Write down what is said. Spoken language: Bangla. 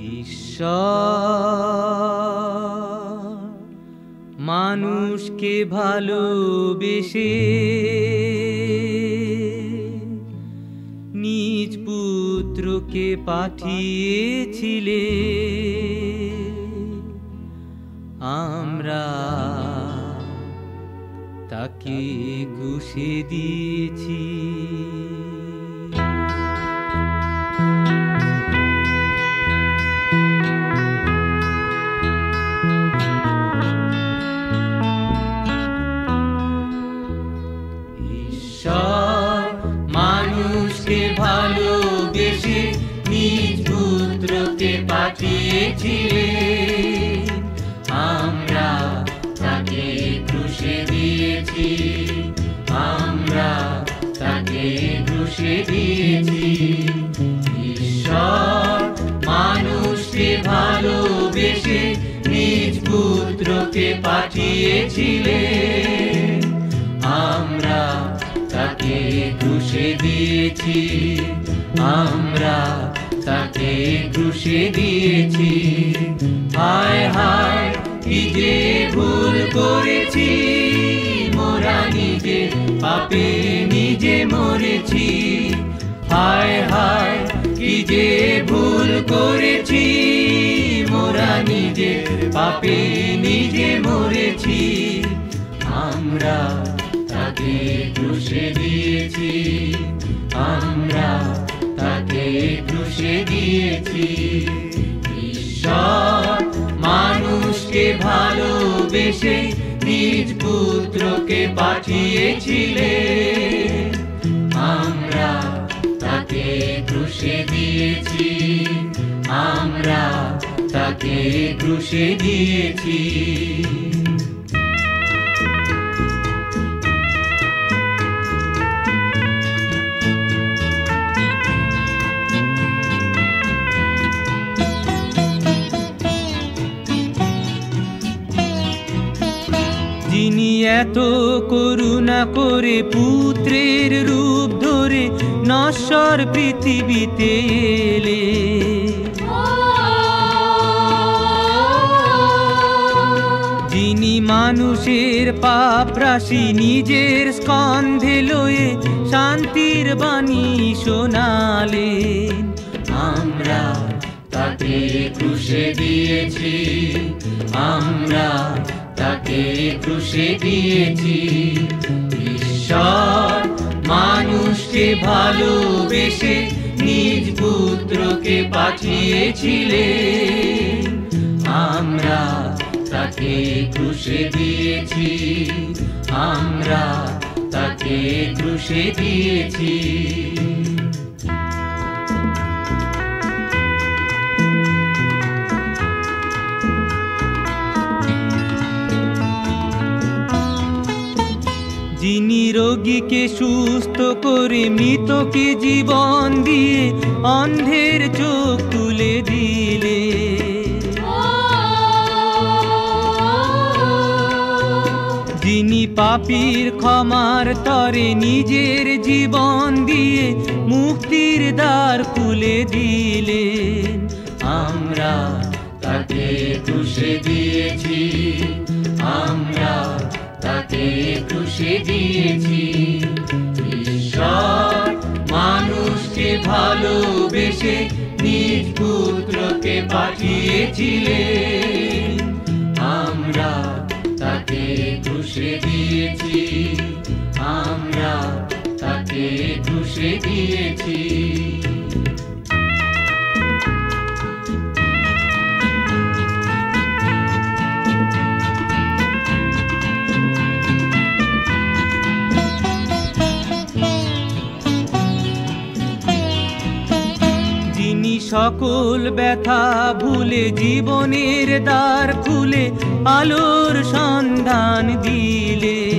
ঈশ্বর মানুষকে ভালোবেসে নিজ পুত্রকে পাঠিয়েছিলে। আমরা তাকে ঘুষে দিয়েছি। মানুষকে ভালোবেসে নিজ পুত্রকে পাঠিয়েছিলেন আমরা তাকে ক্রুশে দিয়েছি। আমরা তাকে ক্রুশে দিয়েছি। ঈশ্বর মানুষকে ভালোবেসে নিজ পুত্রকে পাঠিয়েছিলেন। তাকে ক্রুশে দিয়েছি। আমরা তাকে ক্রুশে দিয়েছি। হায় হায়, কি যে ভুল করেছি। মোরা নিজে, পাপে নিজে মরেছি। হায় হায়, কি যে ভুল করেছি। মোরা নিজে, পাপে নিজে মরেছি। আমরা তাকে ক্রুশে দিয়েছি? আমরা তাকে ক্রুশে দিয়েছি। ঈশ্বর মানুষকে ভালোবেসে নিজ পুত্রকে পাঠিয়েছিলেন। আমরা তাকে ক্রুশে দিয়েছি। আমরা তাকে ক্রুশে দিয়েছি। এত করুণা করে পুত্রের রূপ ধরে নশ্বর পৃথিবীতে এলে। যিনি মানুষের পাপ রাশি নিজের স্কন্ধে লয়ে শান্তির বাণী শোনালেন। আমরা তাকে ক্রুশে দিয়েছি, আমরা তাকে ক্রুশে দিয়েছি। ঈশ্বর, মানুষকে ভালোবেসে নিজ পুত্রকে পাঠিয়েছিলেন। আমরা তাকে ক্রুশে দিয়েছি। আমরা তাকে ক্রুশে দিয়েছি। যিনি রোগীকে সুস্থ করে মৃতকে জীবন দিয়ে অন্ধের চোখ তুলে দিলে। যিনি পাপির ক্ষমার তরে নিজের জীবন দিয়ে মুক্তির দ্বার খুলে দিলেন। আমরা তাকে ক্রুশে দিয়েছি দিয়েছি ঈশ্বর, মানুষকে ভালোবেসে নিজ পুত্রকে পাঠিয়েছিলেন। আমরা তাকে ক্রুশে দিয়েছি। আমরা তাকে ক্রুশে দিয়েছি। সকল ব্যথা ভুলে জীবনের দ্বার খুলে আলোর সন্ধান দিলে।